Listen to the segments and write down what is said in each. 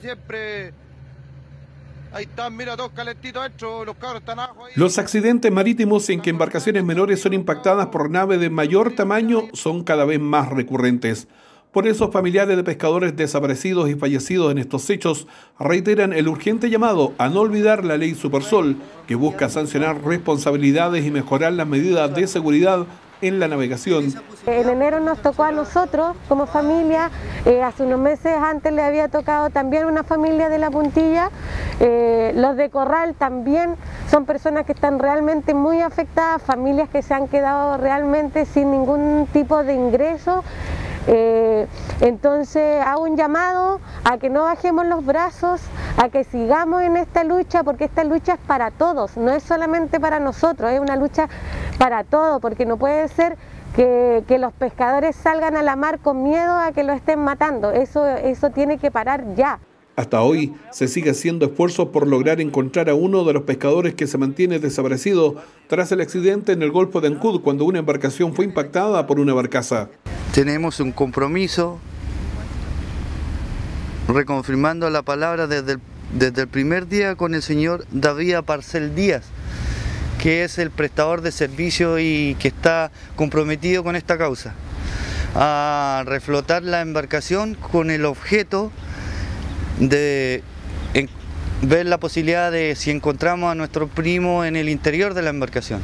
Siempre Ahí están, mira, calentitos dentro, los. Los accidentes marítimos en que embarcaciones menores son impactadas por naves de mayor tamaño son cada vez más recurrentes. Por eso, familiares de pescadores desaparecidos y fallecidos en estos hechos reiteran el urgente llamado a no olvidar la ley Supersol, que busca sancionar responsabilidades y mejorar las medidas de seguridad en la navegación. En enero nos tocó a nosotros como familia, eh, hace unos meses antes le había tocado también una familia de la puntilla, eh, los de Corral también son personas que están realmente muy afectadas, familias que se han quedado realmente sin ningún tipo de ingreso eh, entonces hago un llamado a que no bajemos los brazos, a que sigamos en esta lucha, porque esta lucha es para todos, no es solamente para nosotros, es una lucha para todos, porque no puede ser que, los pescadores salgan a la mar con miedo a que lo estén matando, eso, eso tiene que parar ya. Hasta hoy se sigue haciendo esfuerzos por lograr encontrar a uno de los pescadores que se mantiene desaparecido tras el accidente en el Golfo de Ancud cuando una embarcación fue impactada por una barcaza tenemos un compromiso reconfirmando la palabra desde el, desde el primer día con el señor David Parcel Díaz, que es el prestador de servicio y que está comprometido con esta causa, a reflotar la embarcación con el objeto de ver la posibilidad de si encontramos a nuestro primo en el interior de la embarcación.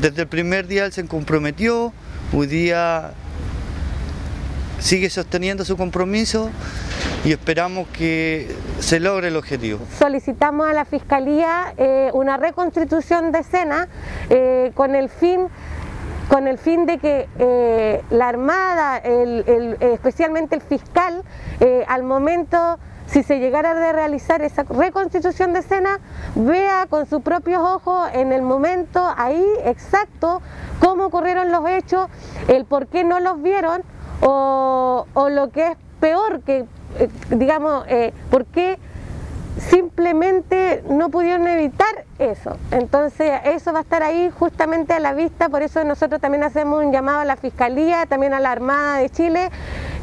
Desde el primer día él se comprometió, hoy sigue sosteniendo su compromiso y esperamos que se logre el objetivo. Solicitamos a la Fiscalía eh, una reconstitución de escena eh, con el fin con el fin de que eh, la Armada, especialmente el fiscal, al momento, si se llegara a realizar esa reconstitución de escena, vea con sus propios ojos en el momento ahí exacto cómo ocurrieron los hechos, el por qué no los vieron, o, lo que es peor, que eh, digamos, eh, ¿por simplemente no pudieron evitar eso? Entonces eso va a estar ahí justamente a la vista, por eso nosotros también hacemos un llamado a la Fiscalía, también a la Armada de Chile,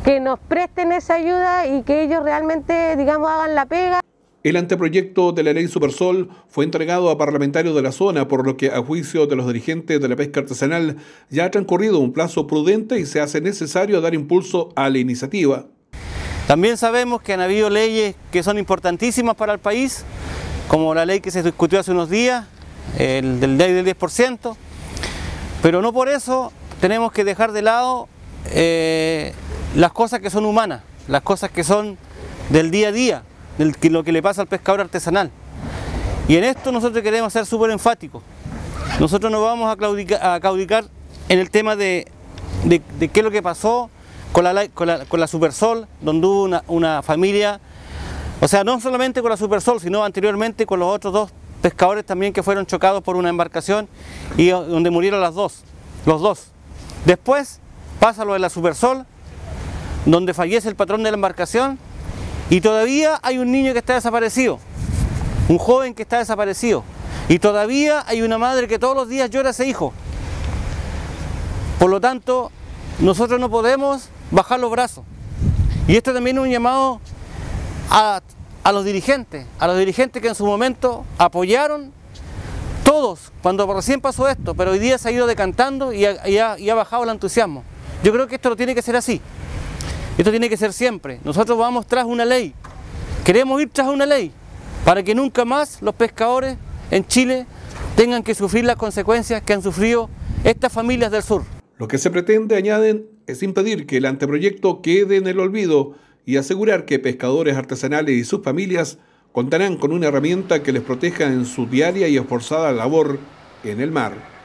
que nos presten esa ayuda y que ellos realmente, digamos, hagan la pega. El anteproyecto de la ley Supersol fue entregado a parlamentarios de la zona, por lo que a juicio de los dirigentes de la pesca artesanal ya ha transcurrido un plazo prudente y se hace necesario dar impulso a la iniciativa. También sabemos que han habido leyes que son importantísimas para el país, como la ley que se discutió hace unos días, el del del 10%, pero no por eso tenemos que dejar de lado eh, las cosas que son humanas, las cosas que son del día a día lo que le pasa al pescador artesanal. Y en esto nosotros queremos ser súper enfáticos. Nosotros no vamos a caudicar, en el tema de, qué es lo que pasó con la, con la, Supersol, donde hubo una, una, familia, o sea, no solamente con la Supersol, sino anteriormente con los otros dos pescadores también que fueron chocados por una embarcación y donde murieron las dos, los dos. Después pasa lo de la Supersol, donde fallece el patrón de la embarcación y todavía hay un niño que está desaparecido, un joven que está desaparecido. Y todavía hay una madre que todos los días llora a ese hijo. Por lo tanto, nosotros no podemos bajar los brazos. Y esto también es un llamado a, los dirigentes, a los dirigentes que en su momento apoyaron todos cuando recién pasó esto, pero hoy día se ha ido decantando y ha bajado el entusiasmo. Yo creo que esto lo tiene que ser así. Esto tiene que ser siempre. Nosotros vamos tras una ley. Queremos ir tras una ley para que nunca más los pescadores en Chile tengan que sufrir las consecuencias que han sufrido estas familias del sur. Lo que se pretende, añaden, es impedir que el anteproyecto quede en el olvido y asegurar que pescadores artesanales y sus familias contarán con una herramienta que les proteja en su diaria y esforzada labor en el mar.